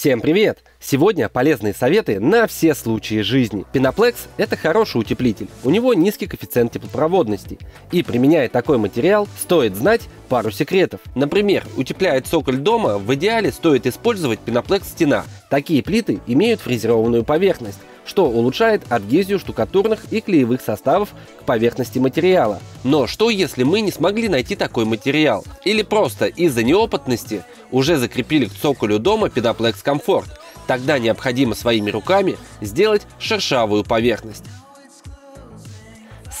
Всем привет! Сегодня полезные советы на все случаи жизни. Пеноплекс – это хороший утеплитель. У него низкий коэффициент теплопроводности. И применяя такой материал, стоит знать пару секретов. Например, утепляя цоколь дома, в идеале стоит использовать пеноплекс стена. Такие плиты имеют фрезерованную поверхность что улучшает адгезию штукатурных и клеевых составов к поверхности материала. Но что если мы не смогли найти такой материал? Или просто из-за неопытности уже закрепили к цоколю дома педоплекс комфорт? Тогда необходимо своими руками сделать шершавую поверхность.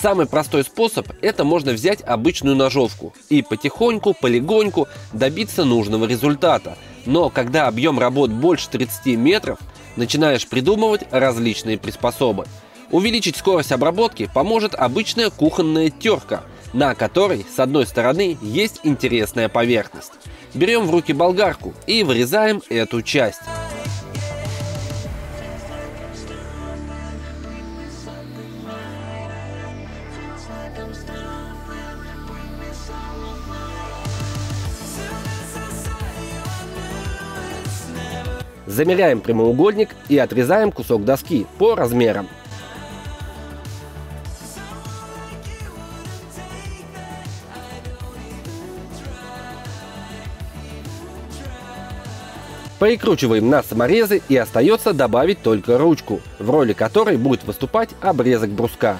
Самый простой способ – это можно взять обычную ножовку и потихоньку, полегоньку добиться нужного результата. Но когда объем работ больше 30 метров, начинаешь придумывать различные приспособы. Увеличить скорость обработки поможет обычная кухонная терка, на которой с одной стороны есть интересная поверхность. Берем в руки болгарку и вырезаем эту часть. Замеряем прямоугольник и отрезаем кусок доски по размерам. Прикручиваем на саморезы и остается добавить только ручку, в роли которой будет выступать обрезок бруска.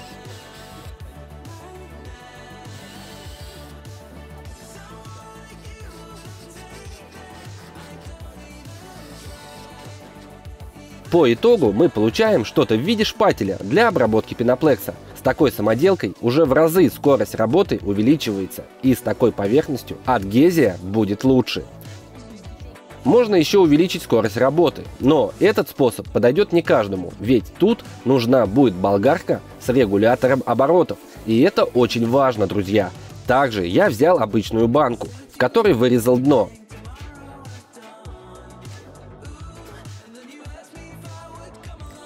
По итогу мы получаем что-то в виде шпателя для обработки пеноплекса. С такой самоделкой уже в разы скорость работы увеличивается, и с такой поверхностью адгезия будет лучше. Можно еще увеличить скорость работы, но этот способ подойдет не каждому, ведь тут нужна будет болгарка с регулятором оборотов, и это очень важно, друзья. Также я взял обычную банку, в которой вырезал дно,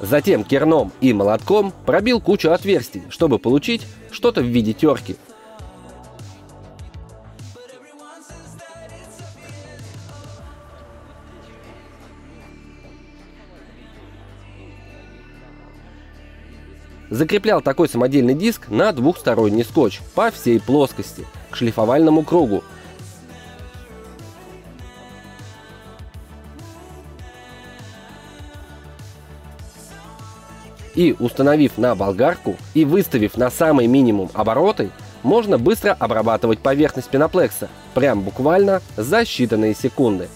Затем керном и молотком пробил кучу отверстий, чтобы получить что-то в виде терки. Закреплял такой самодельный диск на двухсторонний скотч по всей плоскости к шлифовальному кругу, И установив на болгарку и выставив на самый минимум обороты, можно быстро обрабатывать поверхность пеноплекса, прям буквально за считанные секунды.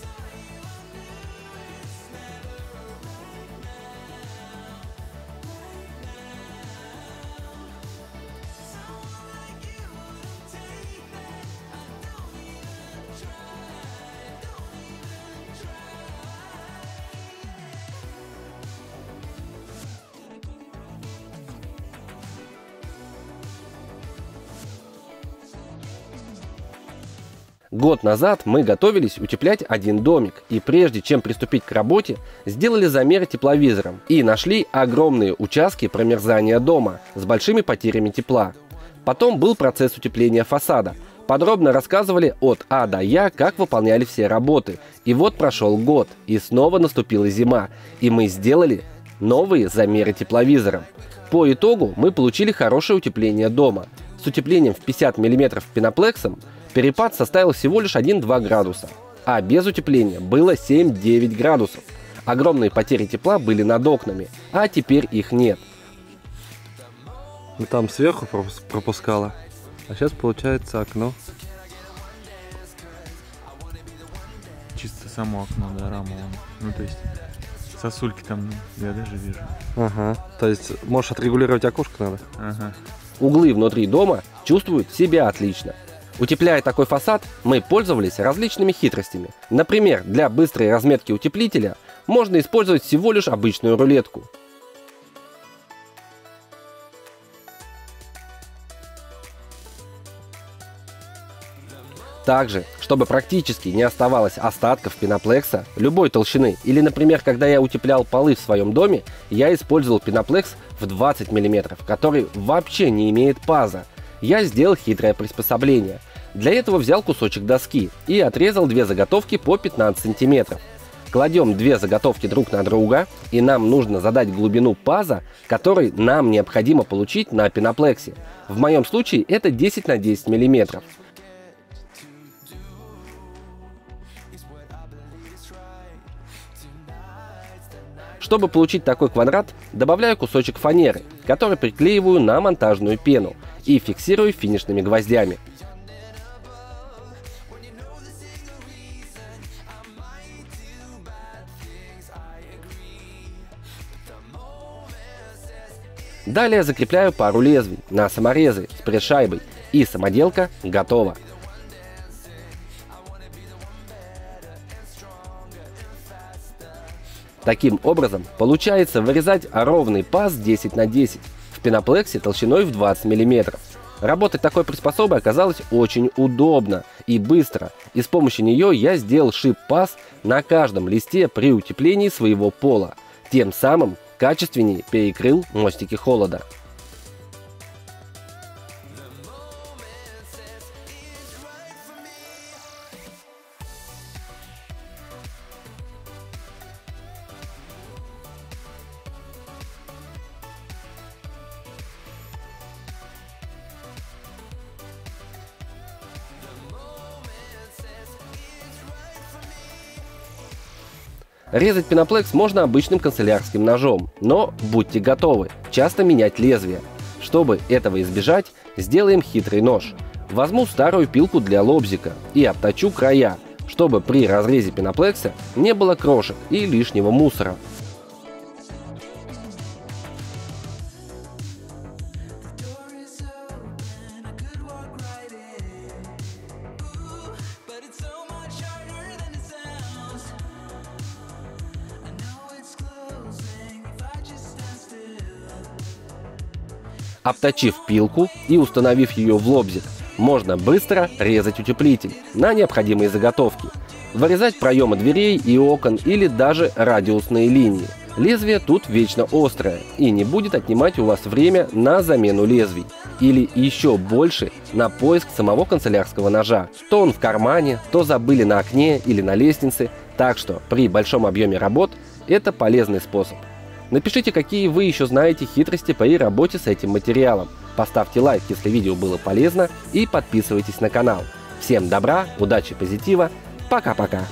Год назад мы готовились утеплять один домик, и прежде чем приступить к работе, сделали замеры тепловизором и нашли огромные участки промерзания дома с большими потерями тепла. Потом был процесс утепления фасада. Подробно рассказывали от А до Я, как выполняли все работы. И вот прошел год, и снова наступила зима, и мы сделали новые замеры тепловизором. По итогу мы получили хорошее утепление дома. С утеплением в 50 мм пеноплексом Перепад составил всего лишь 1-2 градуса, а без утепления было 7-9 градусов. Огромные потери тепла были над окнами, а теперь их нет. Ну, там сверху пропускало, а сейчас получается окно. Чисто само окно, да, рама. Ну, то есть сосульки там, я даже вижу. Ага, то есть можешь отрегулировать окошко надо? Ага. Углы внутри дома чувствуют себя отлично. Утепляя такой фасад, мы пользовались различными хитростями. Например, для быстрой разметки утеплителя можно использовать всего лишь обычную рулетку. Также, чтобы практически не оставалось остатков пеноплекса любой толщины, или, например, когда я утеплял полы в своем доме, я использовал пеноплекс в 20 мм, который вообще не имеет паза. Я сделал хитрое приспособление. Для этого взял кусочек доски и отрезал две заготовки по 15 сантиметров. Кладем две заготовки друг на друга, и нам нужно задать глубину паза, который нам необходимо получить на пеноплексе. В моем случае это 10 на 10 миллиметров. Чтобы получить такой квадрат, добавляю кусочек фанеры, который приклеиваю на монтажную пену и фиксирую финишными гвоздями. Далее закрепляю пару лезвий на саморезы с пресс-шайбой и самоделка готова. Таким образом, получается вырезать ровный паз 10 на 10 в пеноплексе толщиной в 20 мм. Работать такой приспособой оказалось очень удобно и быстро, и с помощью нее я сделал шип-паз на каждом листе при утеплении своего пола, тем самым качественнее перекрыл мостики холода. Резать пеноплекс можно обычным канцелярским ножом, но будьте готовы часто менять лезвие. Чтобы этого избежать, сделаем хитрый нож. Возьму старую пилку для лобзика и обточу края, чтобы при разрезе пеноплекса не было крошек и лишнего мусора. Обточив пилку и установив ее в лобзик, можно быстро резать утеплитель на необходимые заготовки, вырезать проемы дверей и окон или даже радиусные линии. Лезвие тут вечно острое и не будет отнимать у вас время на замену лезвий или еще больше на поиск самого канцелярского ножа. То он в кармане, то забыли на окне или на лестнице, так что при большом объеме работ это полезный способ. Напишите, какие вы еще знаете хитрости при работе с этим материалом. Поставьте лайк, если видео было полезно, и подписывайтесь на канал. Всем добра, удачи, позитива. Пока-пока.